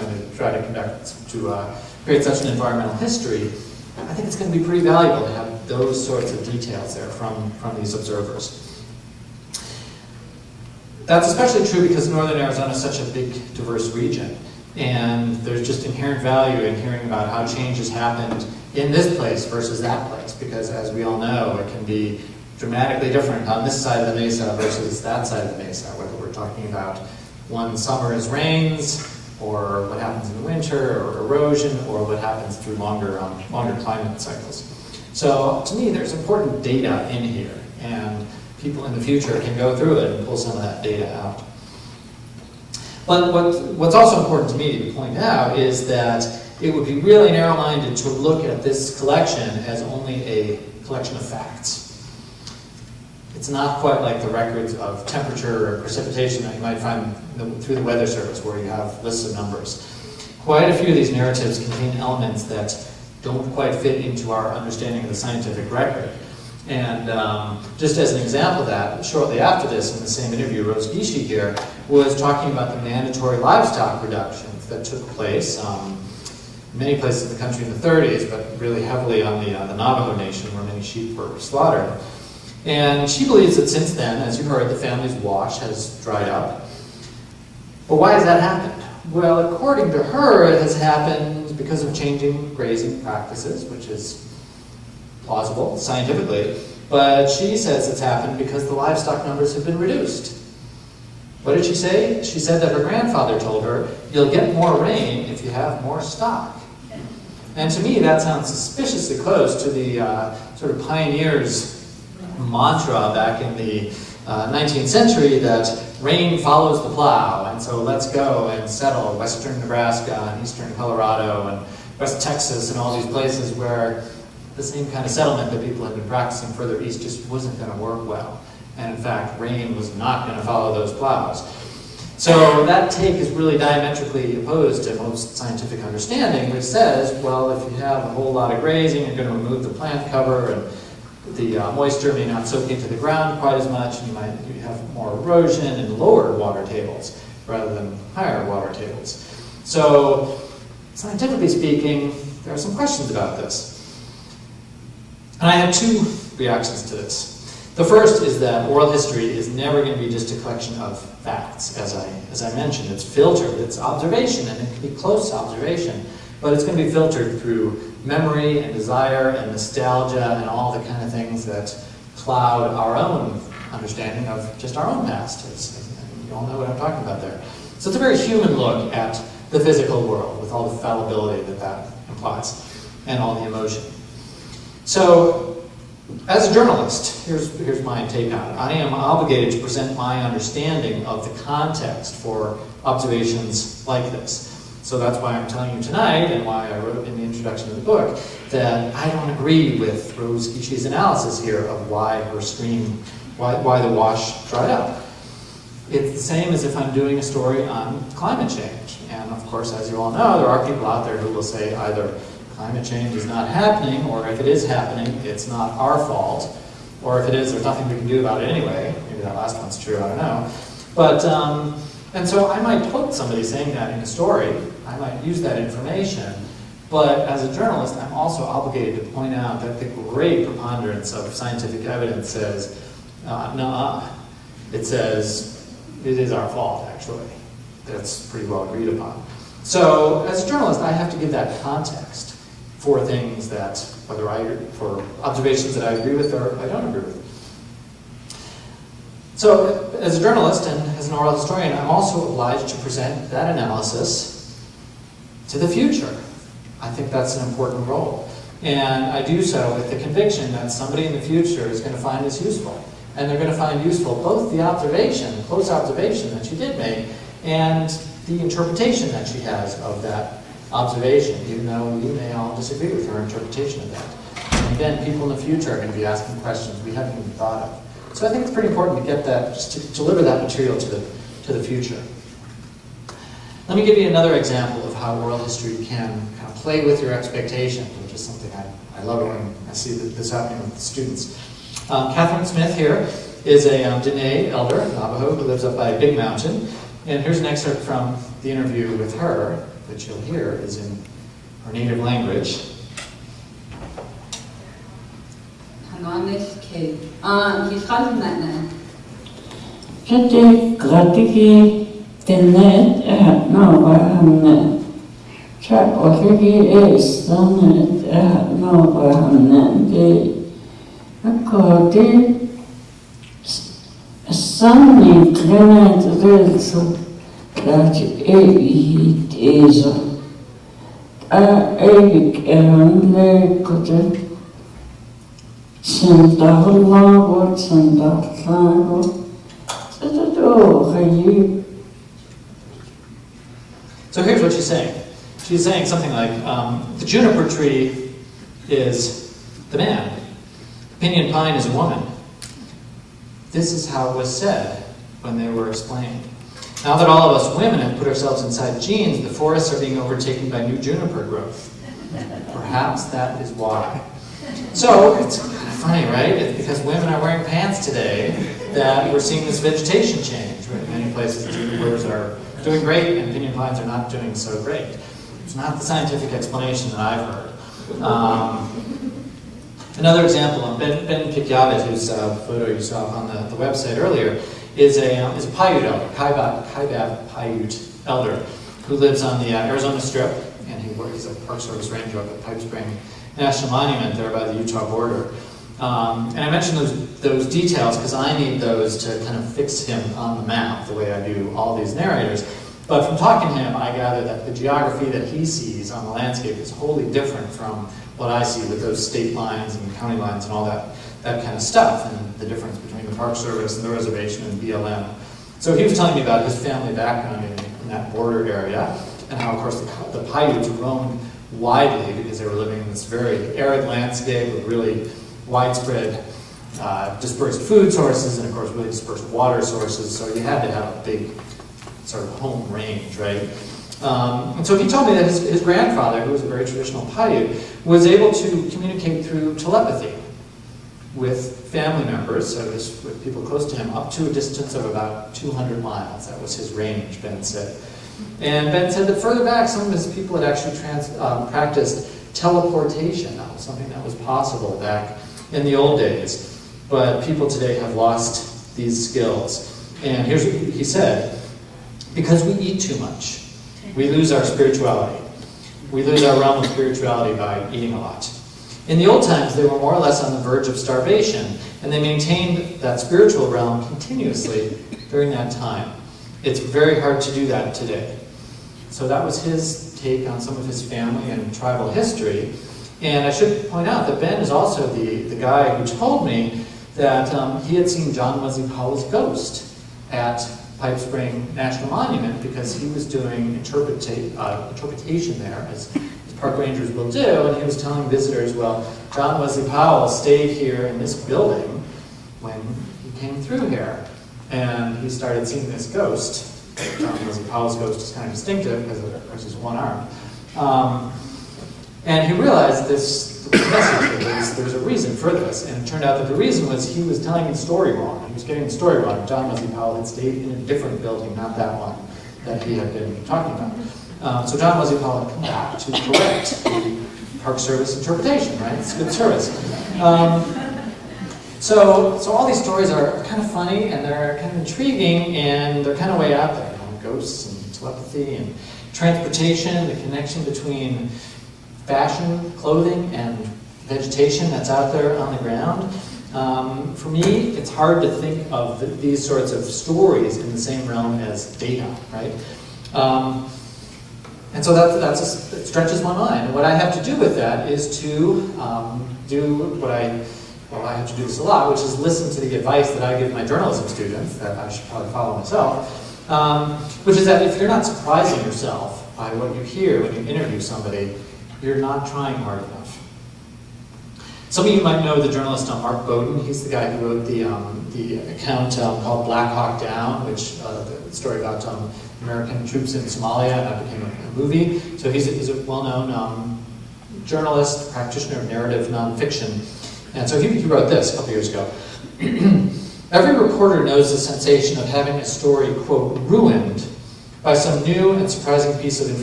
going to try to conduct, to uh, create such an environmental history, I think it's going to be pretty valuable to have those sorts of details there from, from these observers. That's especially true because northern Arizona is such a big, diverse region. And there's just inherent value in hearing about how change has happened in this place versus that place. Because as we all know, it can be dramatically different on this side of the mesa versus that side of the mesa, whether we're talking about one summer as rains, or what happens in the winter, or erosion, or what happens through longer, um, longer climate cycles. So to me, there's important data in here, and people in the future can go through it and pull some of that data out. But what, what's also important to me to point out is that it would be really narrow-minded to look at this collection as only a collection of facts. It's not quite like the records of temperature or precipitation that you might find through the Weather Service where you have lists of numbers. Quite a few of these narratives contain elements that don't quite fit into our understanding of the scientific record. And um, just as an example of that, shortly after this, in the same interview, Rose Gishi here was talking about the mandatory livestock reductions that took place um, many places in the country in the 30s, but really heavily on the, uh, the Navajo Nation where many sheep were slaughtered. And she believes that since then, as you heard, the family's wash has dried up. But why has that happened? Well, according to her, it has happened because of changing grazing practices, which is plausible scientifically, but she says it's happened because the livestock numbers have been reduced. What did she say? She said that her grandfather told her, you'll get more rain if you have more stock. And to me, that sounds suspiciously close to the uh, sort of pioneers' mantra back in the uh, 19th century that rain follows the plow, and so let's go and settle western Nebraska and eastern Colorado and West Texas and all these places where the same kind of settlement that people had been practicing further east just wasn't going to work well. And in fact, rain was not going to follow those plows. So that take is really diametrically opposed to most scientific understanding, which says, well, if you have a whole lot of grazing, you're going to remove the plant cover, and the uh, moisture may not soak into the ground quite as much, and you might you have more erosion and lower water tables rather than higher water tables. So scientifically speaking, there are some questions about this. And I have two reactions to this. The first is that oral history is never going to be just a collection of facts, as I, as I mentioned. It's filtered, it's observation, and it can be close observation, but it's going to be filtered through memory and desire and nostalgia and all the kind of things that cloud our own understanding of just our own past. It's, you all know what I'm talking about there. So it's a very human look at the physical world with all the fallibility that that implies and all the emotion. So, as a journalist, here's, here's my take on it. I am obligated to present my understanding of the context for observations like this. So that's why I'm telling you tonight, and why I wrote in the introduction of the book, that I don't agree with Rose analysis here of why her stream, why, why the wash dried up. It's the same as if I'm doing a story on climate change. And of course, as you all know, there are people out there who will say either climate change is not happening, or if it is happening, it's not our fault, or if it is, there's nothing we can do about it anyway. Maybe that last one's true, I don't know. But, um, and so I might quote somebody saying that in a story, I might use that information, but as a journalist, I'm also obligated to point out that the great preponderance of scientific evidence says, uh, no, it says it is our fault, actually. That's pretty well agreed upon. So as a journalist, I have to give that context for things that, whether I, for observations that I agree with or I don't agree with. So, as a journalist and as an oral historian, I'm also obliged to present that analysis to the future. I think that's an important role. And I do so with the conviction that somebody in the future is going to find this useful. And they're going to find useful both the observation, the close observation that she did make, and the interpretation that she has of that observation, even though we may all disagree with her interpretation of that. And again, people in the future are going to be asking questions we haven't even thought of. So I think it's pretty important to get that, to deliver that material to the, to the future. Let me give you another example of how oral history can kind of play with your expectations, which is something I, I love when I see this happening with students. Um, Catherine Smith here is a um, Diné elder, Navajo, who lives up by big mountain. And here's an excerpt from the interview with her, which you'll hear, is in her native language. ಅನ್ನಿಸಿಕೆ ಆ ಇಷ್ಟಾಲ್ನನ್ನ ಜೊತೆ ಗ್ರಾಟಿಗೆ ತೆನ್ನೆ ನಾವು Çarpıcı İslam'ın Allah'ındı. Akkodi sanni klenet rilsu klać evit ezo. A evik evanle kutet So here's what she's saying. She's saying something like, um, the juniper tree is the man. the Pinyon pine is a woman. This is how it was said when they were explained. Now that all of us women have put ourselves inside jeans, the forests are being overtaken by new juniper growth. Perhaps that is why. So, it's funny, right? It's because women are wearing pants today that we're seeing this vegetation change. In many places, junipers are doing great and pinyon pines are not doing so great. It's not the scientific explanation that I've heard. Um, another example, Ben, ben Pikyavit, whose uh, photo you saw on the, the website earlier, is a, um, is a Paiute elder, Kaibab, Kaibab Paiute elder, who lives on the uh, Arizona Strip, and he works, he's a Park Service ranger up at Pipe Spring National Monument there by the Utah border. Um, and I mentioned those, those details because I need those to kind of fix him on the map the way I do all these narrators. But from talking to him, I gather that the geography that he sees on the landscape is wholly different from what I see with those state lines and county lines and all that, that kind of stuff, and the difference between the Park Service and the reservation and BLM. So he was telling me about his family background in, in that border area, and how, of course, the, the Paiutes roamed widely because they were living in this very arid landscape with really widespread uh, dispersed food sources and, of course, really dispersed water sources. So you had to have a big sort of home range, right? Um, and so he told me that his, his, grandfather, who was a very traditional Paiute, was able to communicate through telepathy with family members, so this, with people close to him, up to a distance of about 200 miles. That was his range, Ben said. And Ben said that further back, some of his people had actually trans, um, practiced teleportation. That was something that was possible back in the old days. But people today have lost these skills. And here's what he said because we eat too much, we lose our spirituality. We lose our realm of spirituality by eating a lot. In the old times, they were more or less on the verge of starvation, and they maintained that spiritual realm continuously during that time. It's very hard to do that today. So that was his take on some of his family and tribal history. And I should point out that Ben is also the, the guy who told me that um, he had seen John Wesley Powell's ghost at Pipe Spring National Monument because he was doing interpreta uh, interpretation there, as, as, park rangers will do, and he was telling visitors, well, John Wesley Powell stayed here in this building when he came through here. And he started seeing this ghost. John Wesley Powell's ghost is kind of distinctive because, of course, he's one arm. Um, and he realized this message, that there's a reason for this. And it turned out that the reason was he was telling the story wrong. He was getting the story wrong. John Wesley Powell had stayed in a different building, not that one that he had been talking about. Um, so John Wesley Powell had come back to correct the Park Service interpretation, right? It's good service. Um, so, so all these stories are kind of funny and they're kind of intriguing and they're kind of way out there. You know, ghosts and telepathy and transportation, the connection between fashion, clothing, and vegetation that's out there on the ground. Um, for me, it's hard to think of the, these sorts of stories in the same realm as data, right? Um, and so that, that's stretches my mind. And what I have to do with that is to um, do what I, well, I have to do this a lot, which is listen to the advice that I give my journalism students, that I should probably follow myself, um, which is that if you're not surprising yourself by what you hear when you interview somebody, you're not trying hard enough. Some of you might know the journalist um, Mark Bowden. He's the guy who wrote the, um, the account um, called Black Hawk Down, which uh, the story about um, American troops in Somalia, and that became a, a movie. So he's a, he's a well-known um, journalist, practitioner of narrative nonfiction. And so he, he wrote this a couple years ago. Every reporter knows the sensation of having a story, quote, ruined by some new and surprising piece of information.